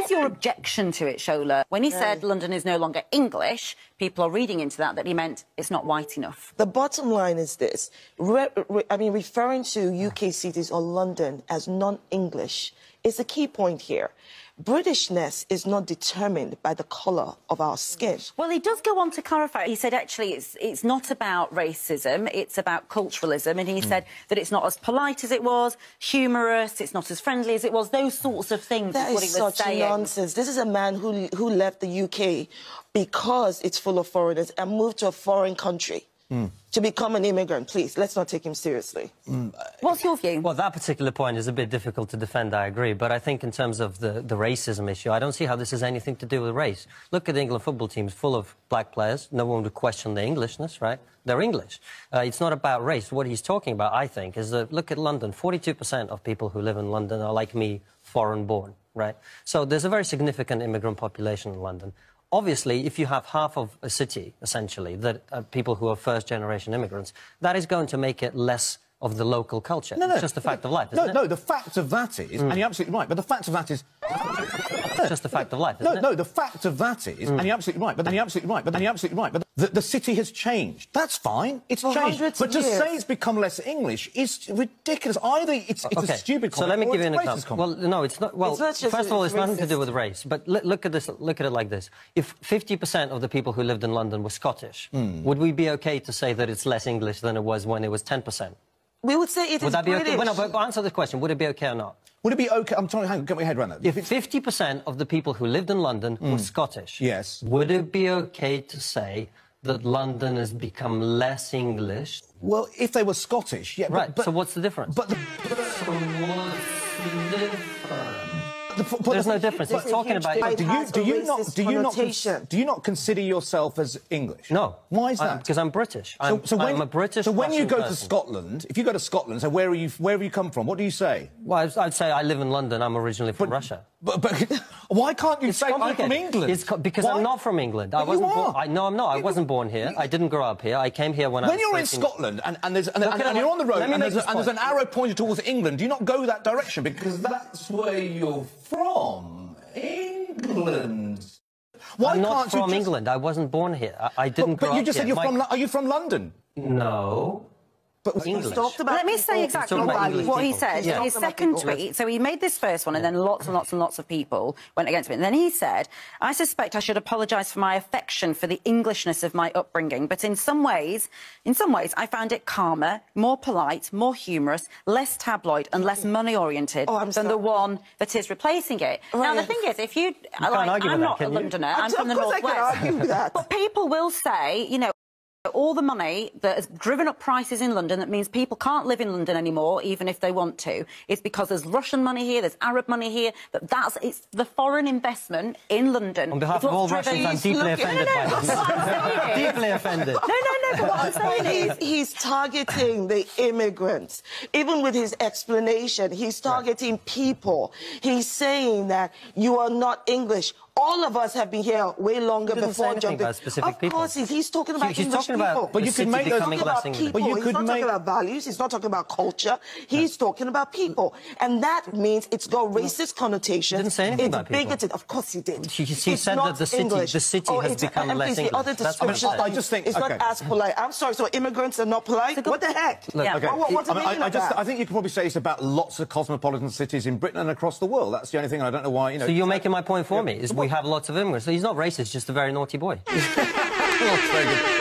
was your objection to it, Shola? When he said London is no longer English, people are reading into that that he meant it's not white enough. The bottom line is this. Re re I mean, referring to UK cities or London as non-English is the key point here. Britishness is not determined by the colour of our skin. Mm. Well, he does go on to clarify. He said actually it's it's not about racism, it's about culturalism, and he mm. said that it's not as polite as it was, humorous, it's not as friendly as it was. Those sorts of things That is what is he was such saying. nonsense. This is a man who who left the UK because it's full of foreigners and moved to a foreign country to become an immigrant. Please, let's not take him seriously. What's your view? Well, that particular point is a bit difficult to defend, I agree. But I think in terms of the, the racism issue, I don't see how this has anything to do with race. Look at the England football teams full of black players. No one would question their Englishness, right? They're English. Uh, it's not about race. What he's talking about, I think, is that look at London. 42% of people who live in London are like me, foreign born, right? So there's a very significant immigrant population in London. Obviously, if you have half of a city, essentially, that are people who are first generation immigrants, that is going to make it less of the local culture. No, no. It's just a fact of life, No, isn't no, it? the fact of that is, and you're absolutely right, but the fact of that is, It's just a fact of life, no, isn't it? no, the fact of that is, and you're absolutely right, but and you're absolutely right, but and you're absolutely right, but the, the city has changed. That's fine, it's For changed. hundreds But of to years. say it's become less English is ridiculous. Either it's, it's okay. a stupid So let me give you an example. comment. Well, no, it's not. Well, It's not just first of all, it's it's nothing to do with race. But li- look at this. Look at it like this: if 50% of the people who lived in London were Scottish, Hmm. would we be okay to say that it's less English than it was when it was 10%? We would say it is Would that be British. okay? Well, no, but answer the question: Would it be okay or not? Would it be okay? I'm trying to hang, get my head around that. If 50% of the people who lived in London were mm. Scottish. Yes. would it be okay to say that London has become less English? well, if they were Scottish, yeah, but- Right. But, so what's the difference? But the, So what's the difference? The, but There's the- no difference. It's He's talking about. debate. do you do you not do you not do you not consider yourself as English? No. Why is that? Because I'm British. So, I'm, so when, I'm a British. So when you Russian go to. Scotland, if you go to Scotland, so where are you? Where have you come from? What do you say? Well, I'd- I'd say I live in London. I'm originally from Russia. But, but why can't you It's say I'm from. England? It's because Why? I'm not from England. I But you wasn't born. I, no, I'm not. I You- wasn't born here. I didn't grow up here. I came here when, I When you're in Scotland and, and, there's, and, and, and you're on the road and, there's, and there's an arrow pointed towards England, do you not go that direction because that's where you're from, England? Why I'm not can't you from just- England. I wasn't born here. I, I didn't But, but you just here. said you're My- from. Are you from London? No. But English. Talked about Let me say exactly talking what, what he said Yeah. in his second people. tweet. So he made this first one, and then lots and lots and lots of people went against him. And then he said, I suspect I should apologise for my affection for the Englishness of my upbringing, but in some ways, in some ways, I found it calmer, more polite, more humorous, less tabloid, and less money-oriented Oh, I'm than the one that is replacing it. Now, the thing is, if you, can't like, argue I'm that, not a can you? Londoner, I'm Of from the course I can northwest. argue that. But people will say, you know, all the money that has driven up prices in London, that means people can't live in London anymore, even if they want to, is because there's Russian money here, there's Arab money here, that that's, it's the foreign investment in London. On behalf of all what's driven- Russians, I'm deeply Look- offended no, by no, this. that's what I'm saying. Deeply offended. No, no, no, but what I'm saying is... he's targeting the immigrants. Even with his explanation, he's targeting people. He's saying that you are not English. All of us have been here way longer He before anything jumping. about specific of people. course, he's, he's talking about he's English talking about people. But you could make those- becoming talking less about people. But you he's could not make- talking about values. He's not talking about culture. He's talking about people, and that means it's got racist connotations. He didn't say anything it's about people. bigoted. Of course, he did. He- he It's said not that the city- English. the city oh, has become and less please, the English. other That's what I'm description. I just think- it's okay. not as polite. I'm sorry. So immigrants are not polite. What the heck? Look, Yeah. Okay. What- what- what's I, mean, I, I just. I think you could probably say it's about lots of cosmopolitan cities in Britain and across the world. That's the only thing. I don't know why. You know. So you're making my point for me, is we have lots of immigrants. So he's not racist, just a very naughty boy. Well, very good.